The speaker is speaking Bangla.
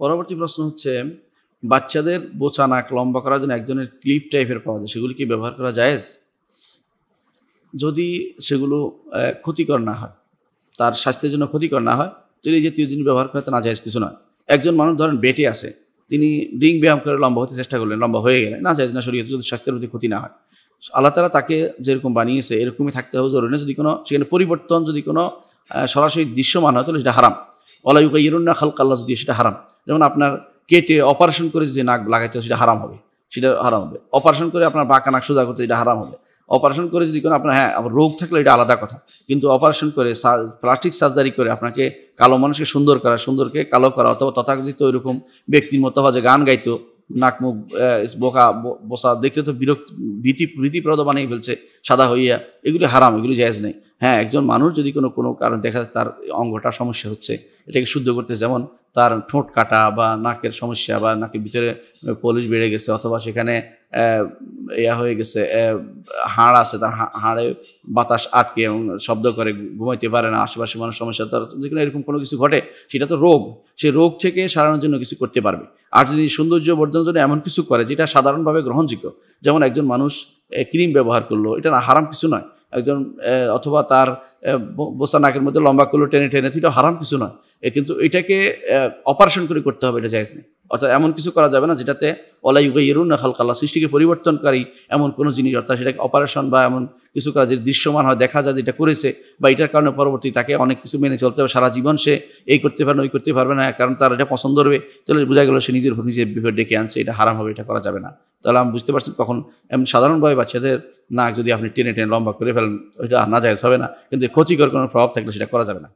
পরবর্তী প্রশ্ন হচ্ছে, বাচ্চাদের বোচা নাক লম্বা করার জন্য এক ধরনের ক্লিপ টাইপের পাওয়া যায়, সেগুলি কি ব্যবহার করা জায়েজ? যদি সেগুলো ক্ষতিকর না হয়, তার স্বাস্থ্যের জন্য ক্ষতিকর না হয় যদি এই জাতীয় জিনিস ব্যবহার করতে না জায়েজ কিছু নয় একজন মানুষ ধরেন বেটে আছে, তিনি রিং ব্যায়াম করে লম্বা হতে চেষ্টা করলেন, লম্বা হয়ে গেলেন, না যায় না শরীয়তে যদি স্বাস্থ্যের প্রতি ক্ষতি না হয়। আল্লাহ তালা তাকে যেরকম বানিয়েছে, এরকমই থাকতে হবে জরুরি, যদি কোনো, সেখানে পরিবর্তন যদি কোনো সরাসরি দৃশ্যমান হয়, তাহলে সেটা হারাম। অলাইকা ইরুন্না খালক আল্লাহ দিয়ে সেটা হারাম। যেমন আপনার কেটে অপারেশন করে যদি নাক লাগাইতে হয়, সেটা হারাম হবে। সেটা হারাম হবে। অপারেশন করে আপনার বাঁকা নাক সোজা করতে এটা হারাম হবে। অপারেশন করে যদি কোনো আপনার হ্যাঁ আবার রোগ থাকলে এটা আলাদা কথা। কিন্তু অপারেশন করে প্লাস্টিক সার্জারি করে আপনাকে কালো মানুষকে সুন্দর করা, সুন্দরকে কালো করা, অথবা তথাকথিত ওইরকম ব্যক্তির মতো হয় যে গান গাইতো, নাক মুখ বোকা বসা, দেখতে তো বিরক্ত, ভীতি, ভীতিপ্রদ বানিয়ে ফেলছে, সাদা হইয়া, এগুলি হারাম, এগুলি জায়জ নেই। হ্যাঁ একজন মানুষ যদি কোনো কোনো কারণ দেখা যায় তার অঙ্গটা সমস্যা হচ্ছে, এটাকে শুদ্ধ করতে যেমন তার ঠোঁট কাটা বা নাকের সমস্যা বা নাকের ভিতরে পলিশ বেড়ে গেছে অথবা সেখানে ইয়া হয়ে গেছে হাড় আছে, তার হাড়ে বাতাস আটকে এবং শব্দ করে, ঘুমাইতে পারে না, আশেপাশে মানুষ সমস্যা, তার যেখানে এরকম কোনো কিছু ঘটে, সেটা তো রোগ, সে রোগ থেকে সারানোর জন্য কিছু করতে পারবে। আর যদি সৌন্দর্য বর্ধনের জন্য এমন কিছু করে, যেটা সাধারণভাবে গ্রহণযোগ্য, যেমন একজন মানুষ ক্রিম ব্যবহার করল, এটা হারাম কিছু নয় একজন অথবা তার বোসা নাকের মধ্যে লম্বা কুলো টেনে টেনে থাকে হারাম কিছু নয়। কিন্তু এটাকে অপারেশন করে করতে হবে, এটা জায়জ নেই। অর্থাৎ এমন কিছু করা যাবে না যেটাতে অলাইগা ইরুন খালকাল্লা সৃষ্টিকে পরিবর্তনকারী এমন কোনো জিনিস, অর্থাৎ সেটাকে অপারেশন বা এমন কিছু করা যে দৃশ্যমান হয়, দেখা যায় যেটা করেছে, বা এটার কারণে পরবর্তী তাকে অনেক কিছু মেনে চলতে হবে, সারা জীবন সে এই করতে পারবে ওই করতে পারবে না, কারণ তার এটা পছন্দ হবে। তাহলে বোঝা গেল সে নিজের নিজের বিপদ ডেকে আনছে, এটা হারাম হবে, এটা করা যাবে না। তাহলে আমি বুঝতে পারছি কখন এমন সাধারণভাবে বাচ্চাদের নাক যদি আপনি টেনে টেনে লম্বা করে ফেলেন, ওইটা না যায় হবে না, কিন্তু ক্ষতিকর কোনো প্রভাব থাকলে সেটা করা যাবে না।